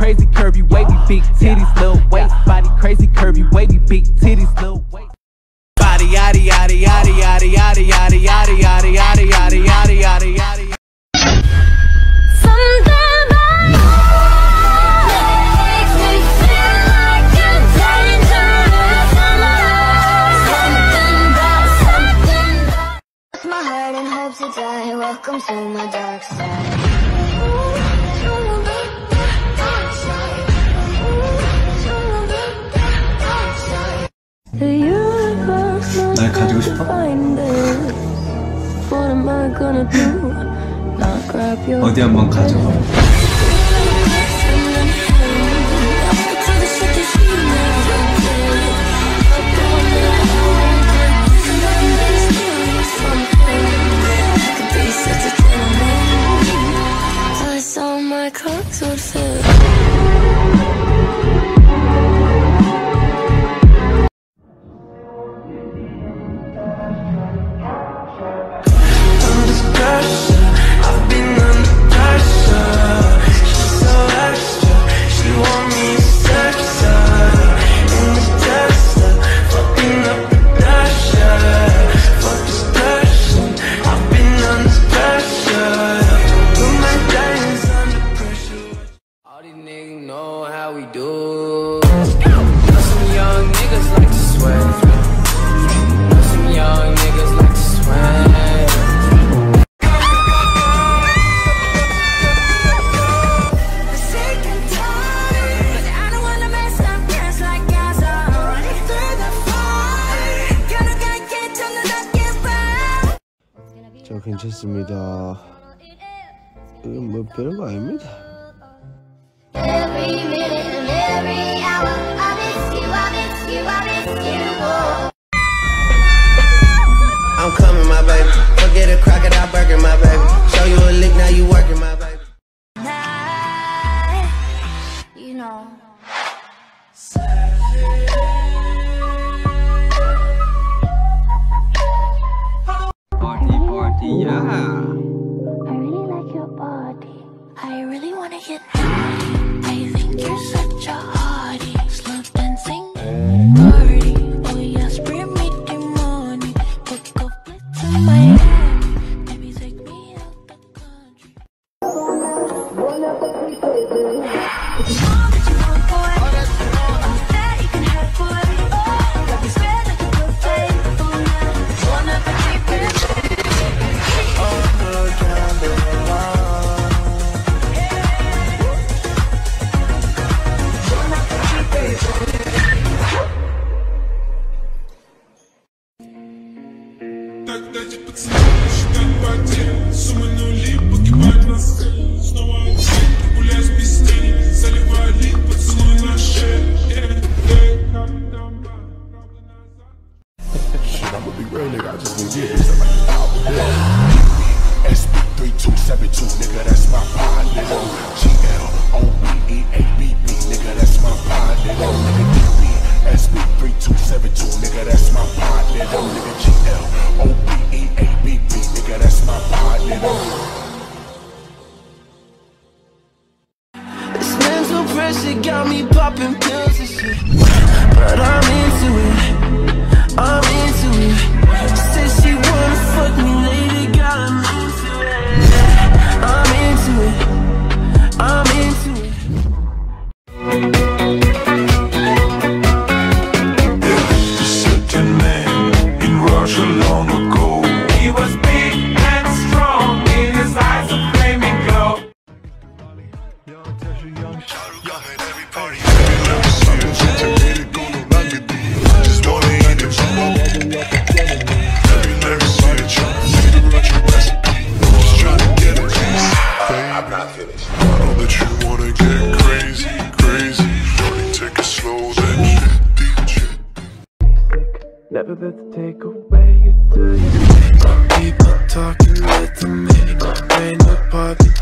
crazy, curvy, wavy, big titties, little waist. Body crazy, curvy, wavy, big titties, little waist. Body yaddy yaddy yaddy yaddy yaddy yaddy yaddy yaddy yaddy yaddy yaddy yaddy yaddy. Some Makes me feel like something about you makes me 날 가지고 싶어? 어디 한번 가져봐 괜찮습니다. 이건 뭐 별거 아닙니다. High. I think you're such a hottie. Real, nigga. I just need this. I'm like a power. SB3272, nigga, that's my pod, nigga. GL, OBEABB, nigga, that's my pod, nigga. Nigga, DB, SB3272, nigga, that's my pod, nigga. Nigga, GL, OBEABB, nigga, that's my pod, nigga. This mental pressure got me popping pills and shit. But I'm into it. I'm into it. She wanna fuck me later, Never let the take away. You do People talking, let them Ain't nobody like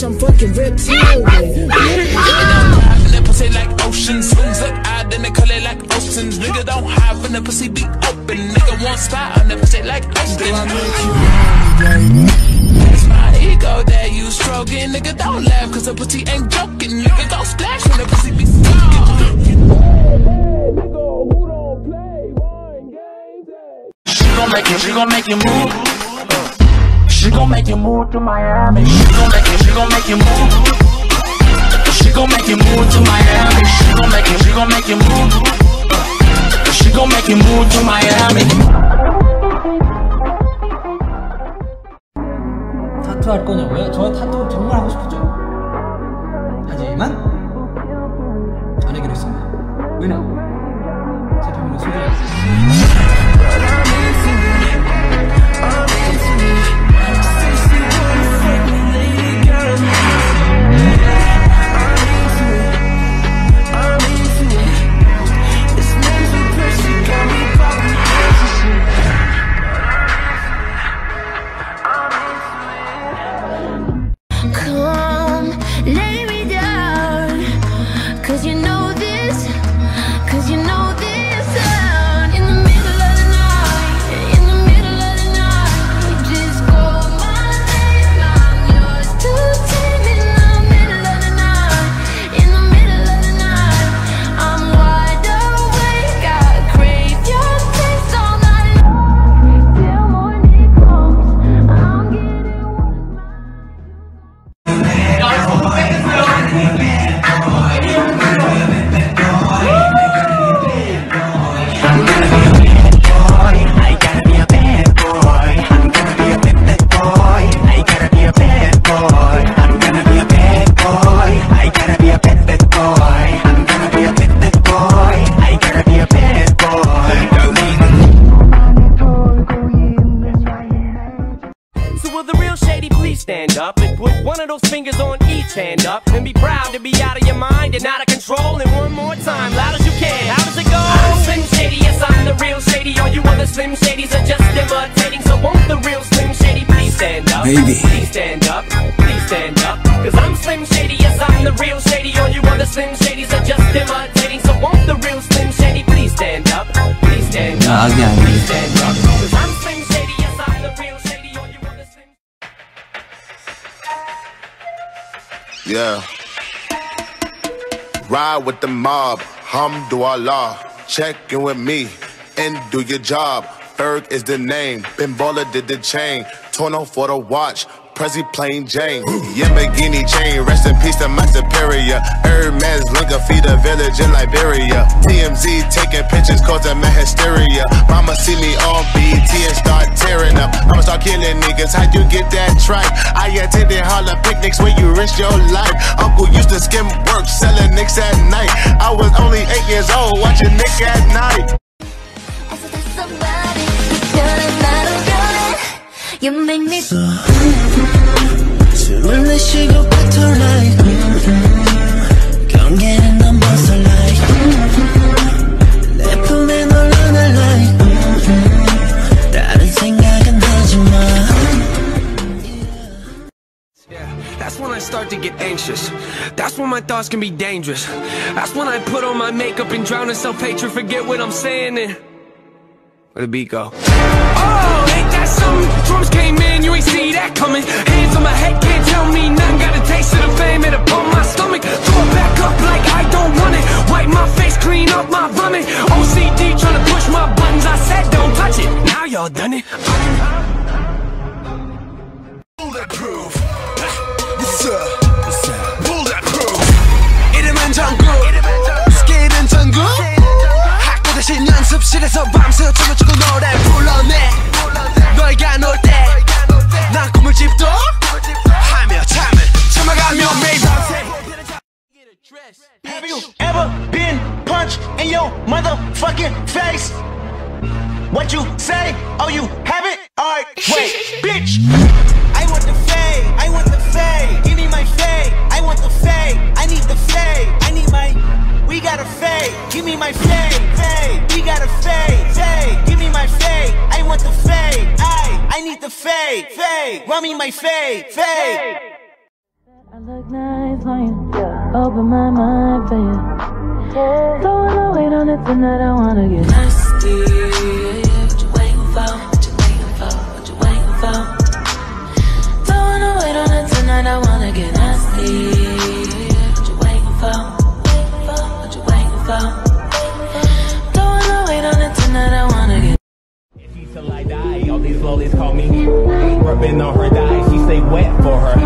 bitch, I'm fucking reptilian. Pussy like oceans swings up out, then they call it like oceans. Nigga don't hide when the pussy be open. Nigga won't spy on the pussy like ocean. That's my ego that you stroking. Nigga don't laugh cause the pussy ain't joking. Nigga go splash when the pussy be stuck. Hey, hey, nigga, who don't play mind smoking. She gon' make you, she gon' make you move She gon' make you move to Miami. She gon' make you, she gon' make you move. She gon' make you move to Miami. She gon' make you, she gon' make you move. She gon' make you move to Miami. 타투 할 거냐고요? 저 타투 정말 하고 싶었죠. 하지만 안 하기로 했습니다. 왜냐? 제 표현은 소중해. those fingers on each hand up and be proud to be out of your mind and out of control. And one more time, loud as you can. How does it go? I'm Slim Shady, yes I'm the real Shady. All you other Slim Shadys are just imitating. So won't the real Slim Shady please stand up? Baby, please stand up, please stand up. Cause I'm Slim Shady, yes I'm the real Shady. All you other Slim Shadys are just imitating. So won't the real Slim Shady please stand up, please stand up, please stand up. Yeah. Ride with the mob, Hamdulillah. Check in with me and do your job. Berg is the name. Baller did the chain. Torno for the watch. Prezi plain Jane. Yamagini chain. Rest in peace to my superior. Hermes Linka feed a village in Liberia. TMZ taking pictures causing my hysteria. Mama see me on BT and start tearing up. I'ma start killing niggas. How you get that tripe? I attended Harlem picnics where you risk your life. Uncle used to skim work selling nicks at night. I was only eight years old watching Nick at night. You make me 숨을 내쉬고 battle like 경계는 넘어서 like 내 품에 널 안아 like 다른 생각은 하지마 That's when I start to get anxious. That's when my thoughts can be dangerous. That's when I put on my makeup and drown in self-hatred, forget what I'm saying and where the beat go? Oh, ain't that something? Drums came in, you ain't see that coming. Hands on my head, can't tell me nothing. Got a taste of the fame, it upon my stomach. Throw it back up like I don't want it. Wipe my face, clean up my vomit. OCD trying to push my buttons. I said don't touch it. Now y'all done it. Bulletproof. What's up? Bulletproof. 이름은 정국. 스킬은 전국. 학교 대신 연습실에서 밤새 춤을 추고 노래 불러내. 너희가 놀 때. 난 꿈을 집도. 하며 잠을 참아가며 매일 밤새. Have you ever been punched in your motherfucking face? What you say? Oh, you haven't? Alright, wait, bitch! I want the fade, I want the fade. Give me my fade, I want the fade. I need the fade, I need my. We got a fade, give me my fade, fade. We got a fade, fade. Give me my fade, I want the fade. I, I need the fade, fade. Run me my fade, fade. I look nice on you. Open my mind for you. Throwing away on it tonight, I wanna get nasty. Till I die, all these lollies call me Rubbing on her thigh, she stay wet for her.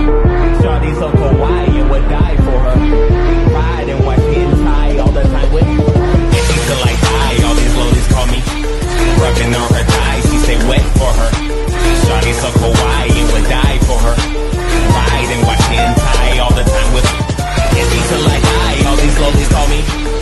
Shawty so kawaii, and would die for her. Ride and watch getting high all the time with. Till I die, all these lollies call me Rubbing on her thigh, she stay wet for her. Shawty so kawaii, and would die for her. Ride and watch getting high all the time with. Till I die, all these lollies call me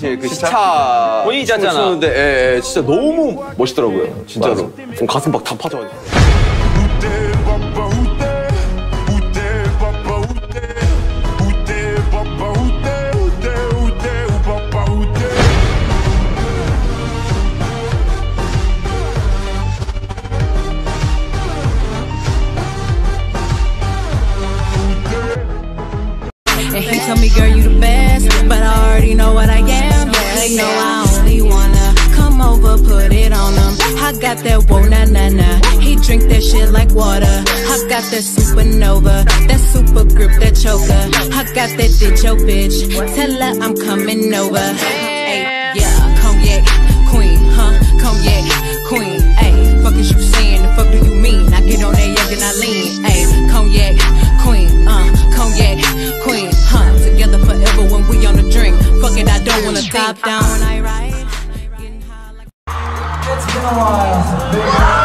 사실 그 시차 보이잖아. 쏘는데 예, 예, 진짜 너무 멋있더라고요. 진짜로. 좀 가슴 막 다 파져가지고. Shit like water. I got that supernova, that super grip, that choker. I got that ditch, yo, bitch. Tell her I'm coming over. Hey, yeah, cognac queen, huh? Cognac queen. Hey, fuck is you saying? The fuck do you mean? I get on that yak and I lean. Hey, cognac queen, uh, cognac queen, huh? Together forever when we on the drink. Fuck it, I don't wanna stop down. It's been a while.